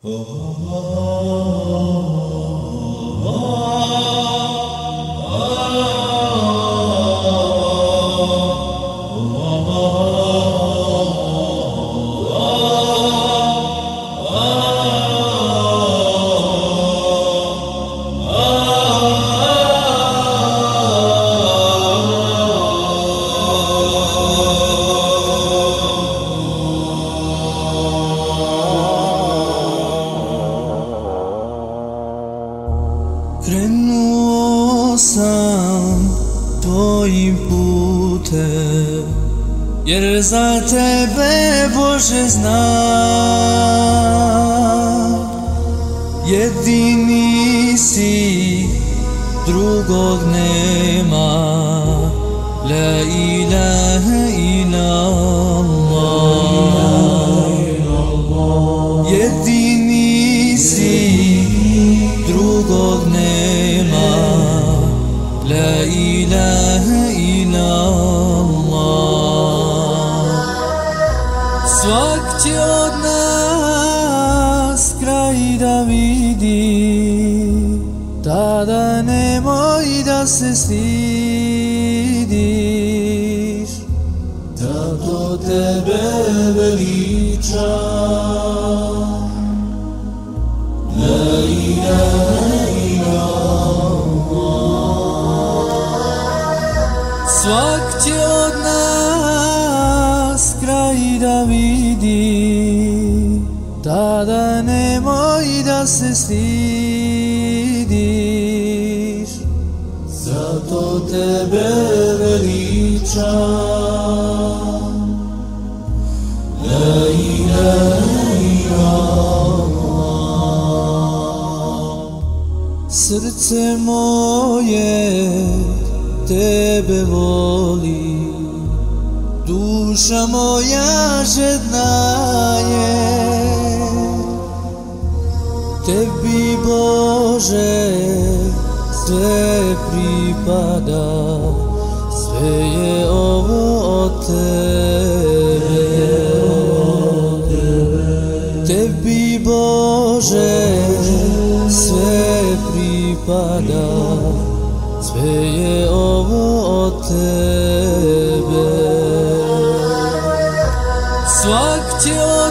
Krenuo putem Jer za tebe Bože znam. Jedini si, drugog nema. La ilaha ila Allah Svak će od nas kraj da vidi. Tada nemoj da se stidiš. Tako tebe veličam. La ilaha ila Svak će Tada nemoj da se stidiš Zato tebe veličam La ilaha Srce moje tebe voli Duša moja žedna je Tebi Bože sve pripada Sve je ovo od tebe. Tebi Bože sve pripada Sve je ovo od tebe. Svak će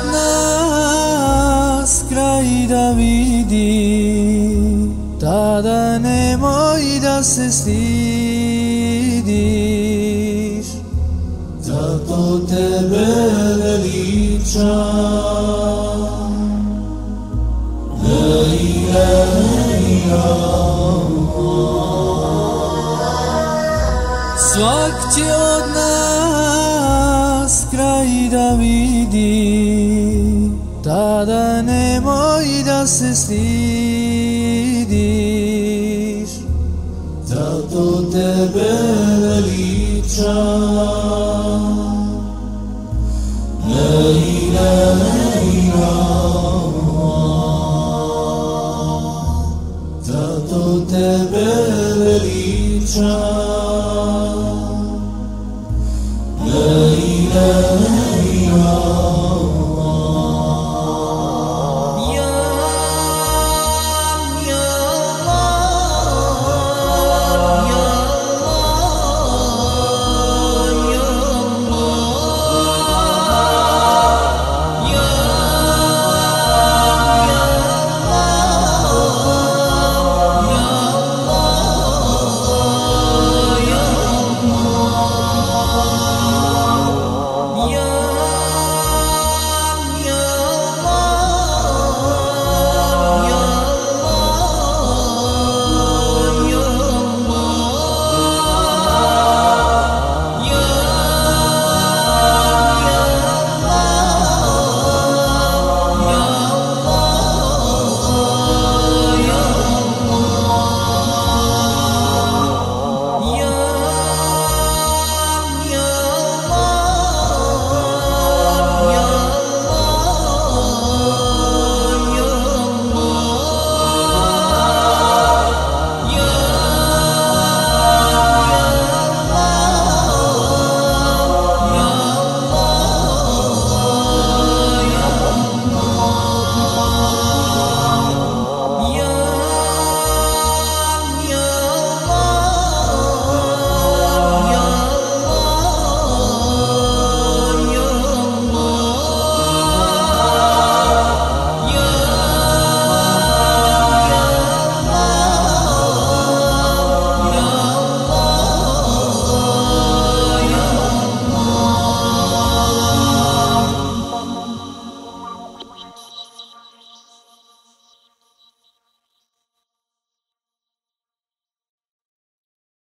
vidi Tada nemoj da se stidiš Zato tebe veličam La ilaha ila Svak će od nas kraj da vidi das ist Yiddish. Zato te veliča, la ilaha illallah. Zato te veliča, la ilaha